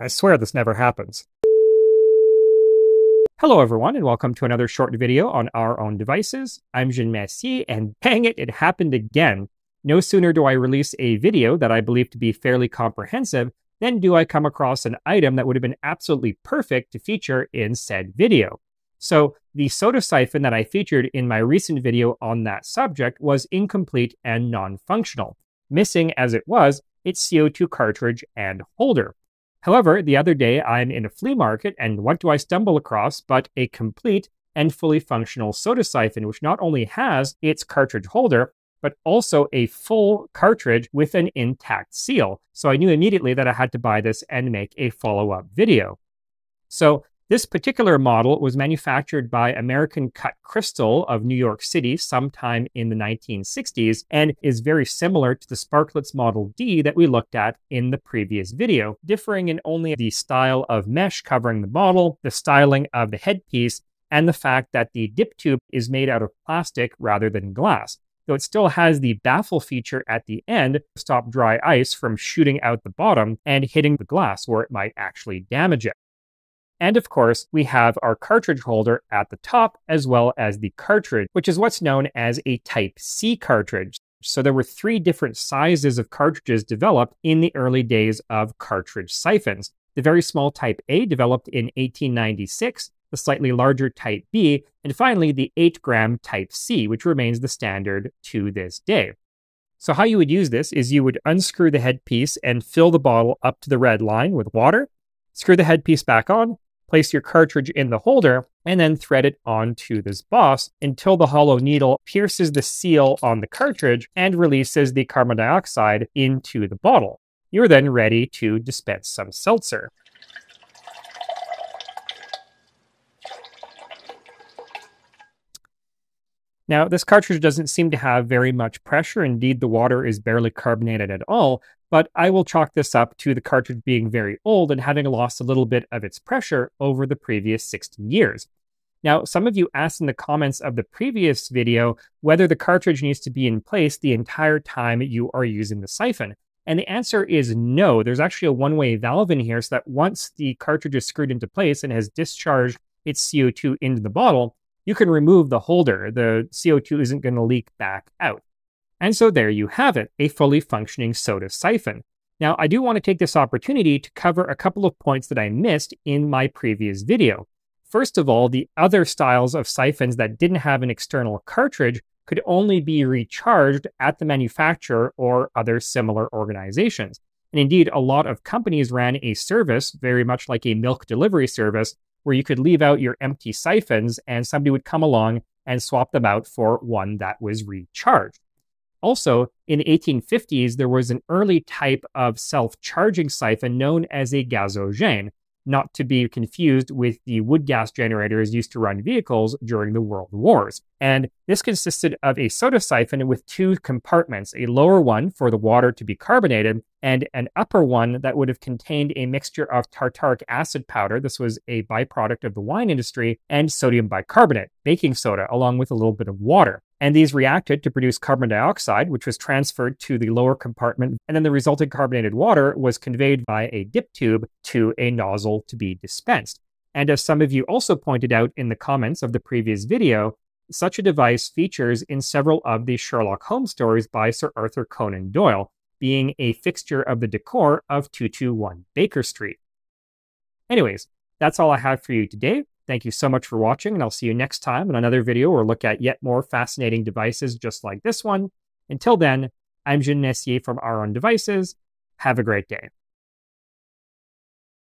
I swear this never happens. Hello everyone and welcome to another short video on our own devices. I'm Jean Massier and dang it, it happened again. No sooner do I release a video that I believe to be fairly comprehensive than do I come across an item that would have been absolutely perfect to feature in said video. So the soda siphon that I featured in my recent video on that subject was incomplete and non-functional, missing as it was its CO2 cartridge and holder. However, the other day I'm in a flea market and what do I stumble across but a complete and fully functional soda siphon, which not only has its cartridge holder, but also a full cartridge with an intact seal. So I knew immediately that I had to buy this and make a follow up video. So this particular model was manufactured by American Cut Crystal of New York City sometime in the 1960s and is very similar to the Sparklets Model D that we looked at in the previous video, differing in only the style of mesh covering the bottle, the styling of the headpiece, and the fact that the dip tube is made out of plastic rather than glass though it still has the baffle feature at the end to stop dry ice from shooting out the bottom and hitting the glass where it might actually damage it. And of course, we have our cartridge holder at the top, as well as the cartridge, which is what's known as a Type C cartridge. So there were three different sizes of cartridges developed in the early days of cartridge siphons. The very small Type A developed in 1896, the slightly larger Type B, and finally the 8 gram Type C, which remains the standard to this day. So how you would use this is you would unscrew the headpiece and fill the bottle up to the red line with water, screw the headpiece back on, place your cartridge in the holder, and then thread it onto this boss until the hollow needle pierces the seal on the cartridge and releases the carbon dioxide into the bottle. You're then ready to dispense some seltzer. Now, this cartridge doesn't seem to have very much pressure. Indeed, the water is barely carbonated at all, but I will chalk this up to the cartridge being very old and having lost a little bit of its pressure over the previous 16 years. Now, some of you asked in the comments of the previous video whether the cartridge needs to be in place the entire time you are using the siphon. And the answer is no. There's actually a one-way valve in here so that once the cartridge is screwed into place and has discharged its CO2 into the bottle, you can remove the holder. The CO2 isn't going to leak back out. And so there you have it, a fully functioning soda siphon. Now, I do want to take this opportunity to cover a couple of points that I missed in my previous video. First of all, the other styles of siphons that didn't have an external cartridge could only be recharged at the manufacturer or other similar organizations. And indeed, a lot of companies ran a service, very much like a milk delivery service, where you could leave out your empty siphons and somebody would come along and swap them out for one that was recharged. Also, in the 1850s, there was an early type of self charging siphon known as a gazogène, not to be confused with the wood gas generators used to run vehicles during the World Wars. And this consisted of a soda siphon with two compartments a lower one for the water to be carbonated, and an upper one that would have contained a mixture of tartaric acid powder. This was a byproduct of the wine industry, and sodium bicarbonate, baking soda, along with a little bit of water. And these reacted to produce carbon dioxide, which was transferred to the lower compartment. And then the resulting carbonated water was conveyed by a dip tube to a nozzle to be dispensed. And as some of you also pointed out in the comments of the previous video, such a device features in several of the Sherlock Holmes stories by Sir Arthur Conan Doyle, being a fixture of the decor of 221 Baker Street. Anyways, that's all I have for you today. Thank you so much for watching, and I'll see you next time in another video or look at yet more fascinating devices just like this one. Until then, I'm Jean Messier from Our Own Devices. Have a great day.